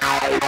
Bye.